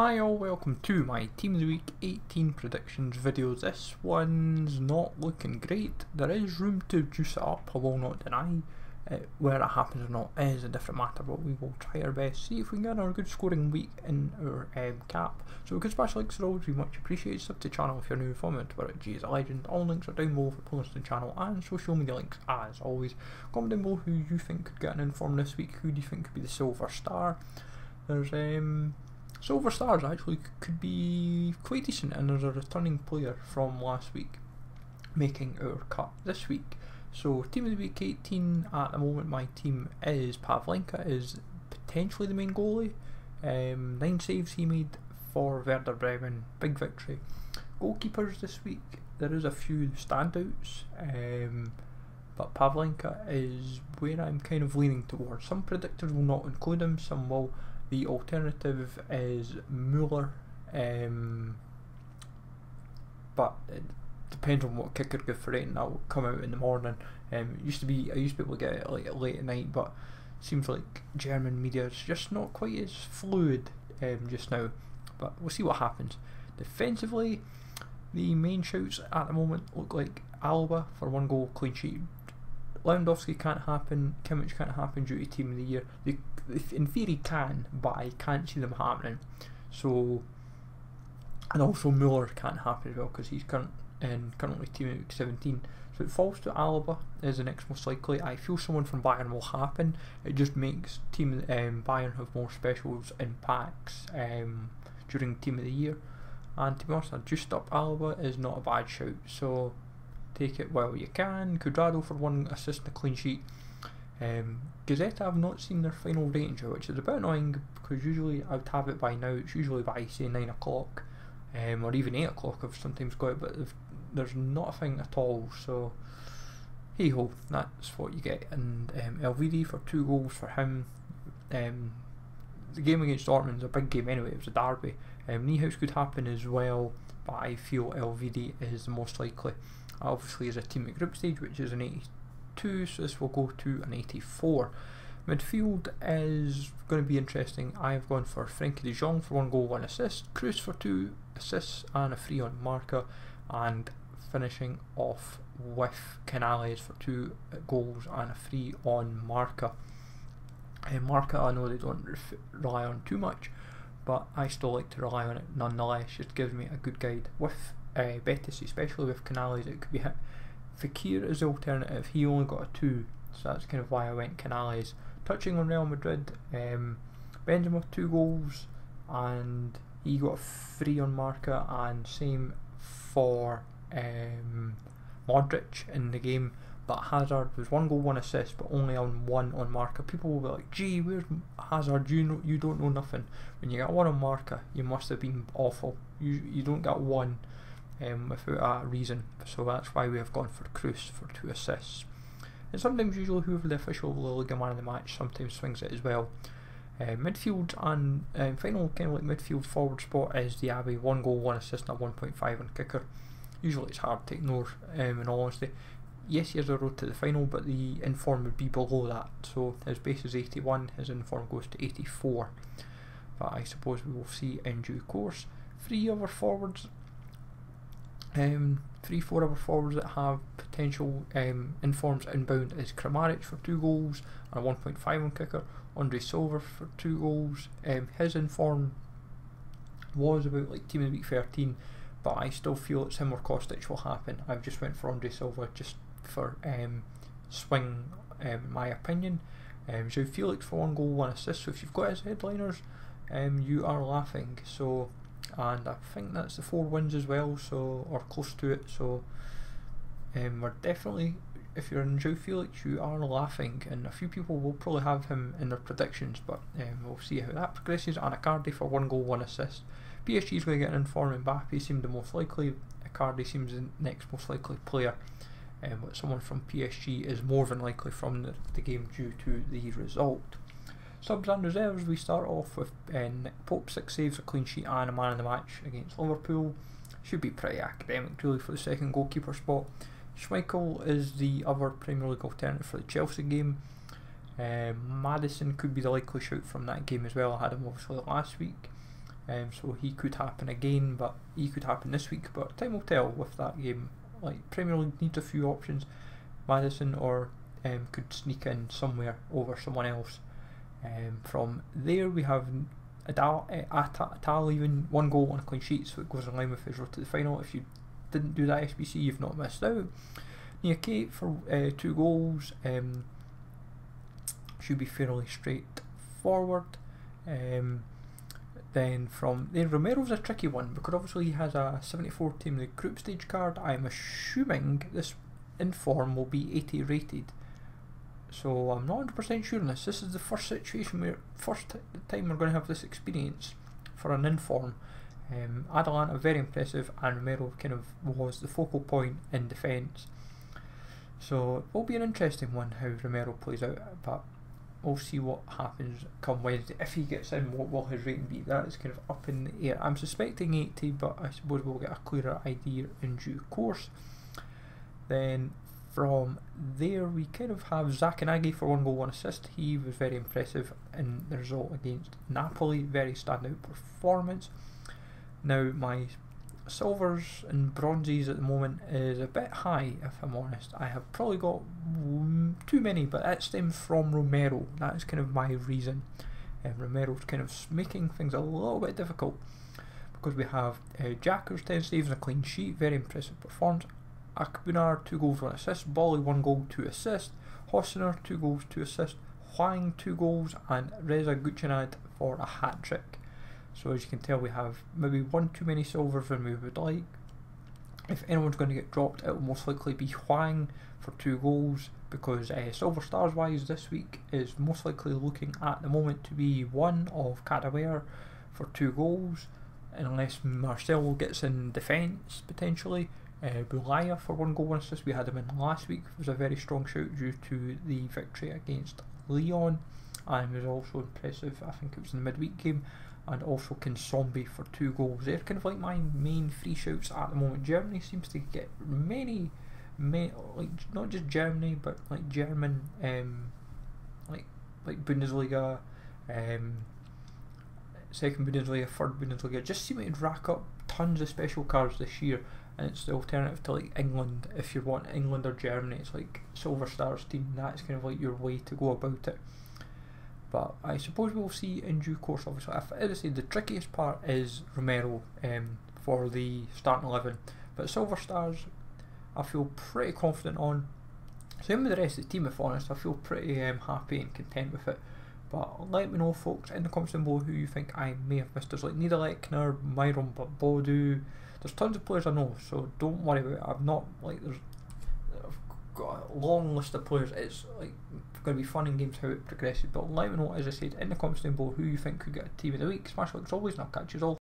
Hi all, welcome to my Team of the Week 18 predictions video. This one's not looking great. There is room to juice it up, I will not deny. Uh, where it happens or not is a different matter, but we will try our best, see if we can get another good scoring week in our um, cap. So because special likes are always much appreciated. Sub to the channel if you're new, Twitter at G is a legend. All links are down below for posts the channel and social media links as always. Comment down below who you think could get an inform this week, who do you think could be the silver star. There's um Silver Stars actually could be quite decent, and there's a returning player from last week making our cut this week. So, team of the week 18 at the moment, my team is Pavlenka, is potentially the main goalie. Um, nine saves he made for Werder Bremen, big victory. Goalkeepers this week, there is a few standouts, um, but Pavlenka is where I'm kind of leaning towards. Some predictors will not include him, some will. The alternative is Mueller, um, but it depends on what kicker good for rating. That will come out in the morning. Um, it used to be I used to be able to get it like late at night, but seems like German media is just not quite as fluid um, just now. But we'll see what happens. Defensively, the main shouts at the moment look like Alaba for one goal clean sheet. Lewandowski can't happen, Kimmich can't happen due to team of the year. They, in theory can, but I can't see them happening. So, and also Mueller can't happen as well because he's current and currently team of 17. So it falls to Alaba as the next most likely. I feel someone from Bayern will happen. It just makes team um, Bayern have more specials and packs um, during team of the year. And to be honest, just up Alaba is not a bad shout. So take it while you can. Cuadrado for one assist and a clean sheet. Um, I've not seen their final range, which is a bit annoying because usually I would have it by now. It's usually by say nine o'clock, um, or even eight o'clock. I've sometimes got it, but there's not a thing at all. So hey ho, that's what you get. And um, for two goals for him. Um, the game against Dortmund's a big game anyway. It was a derby. Um, Neuhaus could happen as well, but I feel Elvedi is most likely. Obviously, is a team at group stage, which is an 82, so this will go to an 84. Midfield is going to be interesting. I've gone for Frenkie de Jong for one goal, one assist, Kroos for two assists and a free on Marca, and finishing off with Canales for two goals and a free on Marca. Uh, Marca, I know they don't rely on too much, but I still like to rely on it nonetheless. It gives me a good guide with uh, Betis, especially with Canales. It could be hit. Fekir is the alternative. He only got a two, so that's kind of why I went Canales. Touching on Real Madrid, um, Benzema two goals, and he got three on Marca, and same for um, Modric in the game. But Hazard was one goal, one assist, but only on one on Marca. People will be like, "Gee, where's Hazard? You know, you don't know nothing." When you get one on Marca, you must have been awful. You you don't get one um, without a reason. So that's why we have gone for Kroos for two assists. And sometimes, usually, whoever the official La Liga man of the match sometimes swings it as well. Uh, midfield and um, final kind of like midfield forward spot is Diaby, one goal, one assist, and a 1.5 on kicker. Usually, it's hard to ignore. Um, in all honesty, yes, he has a road to the final, but the inform would be below that. So his base is 81, his inform goes to 84. But I suppose we will see in due course. Three other forwards um, three, four other forwards that have potential um, informs inbound is Kramaric for two goals and a 1.5 on kicker. Andre Silva for two goals. Um, his inform was about like team of the week 13, but I still feel it's him or Kostic will happen. I've just went for Andre Silva just for um, swing, um, in my opinion. Um, so Felix for one goal, one assist. So if you've got his headliners, um, you are laughing. So and I think that's the four wins as well, so or close to it. So um, we're definitely, if you're in Joao Felix, you are laughing, and a few people will probably have him in their predictions, but um, we'll see how that progresses. And Icardi for one goal, one assist. PSG is going to get an inform. Mbappe seemed the most likely. Icardi seems the next most likely player. Um, but someone from PSG is more than likely from the, the game due to the result. Subs and reserves, we start off with uh, Nick Pope, six saves, a clean sheet, and a man in the match against Liverpool. Should be pretty academic, really, for the second goalkeeper spot. Schmeichel is the other Premier League alternative for the Chelsea game. Uh, Maddison could be the likely shout from that game as well. I had him obviously last week. Um, so he could happen again, but he could happen this week. But time will tell with that game. Like Premier League needs a few options. Maddison or um, could sneak in somewhere over someone else. Um, from there we have uh, Atal even one goal on a clean sheet, so it goes in line with his road to the final. If you didn't do that SBC, you've not missed out. Niakate for uh, two goals um, should be fairly straightforward. Um, then from then Romero's a tricky one because obviously he has a 74 team the group stage card. I'm assuming this inform will be 80 rated. So I'm not 100% sure on this. This is the first situation where first time we're going to have this experience for an inform. Um, Atalanta very impressive and Romero kind of was the focal point in defence. So it will be an interesting one how Romero plays out, but we'll see what happens come Wednesday. If he gets in, what will his rating be? That is kind of up in the air. I'm suspecting 80, but I suppose we'll get a clearer idea in due course. Then from there, we kind of have Zaccagni for one goal, one assist. He was very impressive in the result against Napoli. Very standout performance. Now, my silvers and bronzes at the moment is a bit high, if I'm honest. I have probably got too many, but that stems from Romero. That is kind of my reason. Um, Romero's kind of making things a little bit difficult because we have uh, Jackers 10 saves and a clean sheet, very impressive performance. Akbunar, 2 goals, 1 assist. Bolly, 1 goal, 2 assists. Hossener, 2 goals, 2 assists. Hwang, 2 goals. And Reza Ghoochannejhad for a hat trick. So as you can tell we have maybe one too many silvers than we would like. If anyone's going to get dropped it will most likely be Hwang for two goals because uh, silver stars wise this week is most likely looking at the moment to be one of Kadewere for two goals unless Marcelo gets in defence potentially. Uh, Boulaya for one goal, one assist. We had him in last week. It was a very strong shout due to the victory against Leon, and was also impressive. I think it was in the midweek game and also Kinsombi for two goals. They're kind of like my main free shouts at the moment. Germany seems to get many, many like not just Germany, but like German, um, like like Bundesliga, um, second Bundesliga, third Bundesliga. Just seem to rack up tons of special cards this year, and it's the alternative to like England. If you want England or Germany, it's like Silver Stars team. That's kind of like your way to go about it. But I suppose we'll see in due course. Obviously, I say, the trickiest part is Romero um, for the starting eleven. But Silver Stars, I feel pretty confident on. Same with the rest of the team, if honest. I feel pretty um, happy and content with it. But let me know, folks, in the comments down below who you think I may have missed. There's like Niederlechner, Myron Boadu. There's tons of players I know, so don't worry about it. I've not like there's got a long list of players. It's like going to be fun in games how it progresses. But let me know, as I said, in the comments down below who you think could get a team of the week. Smash like always, and I'll catch you all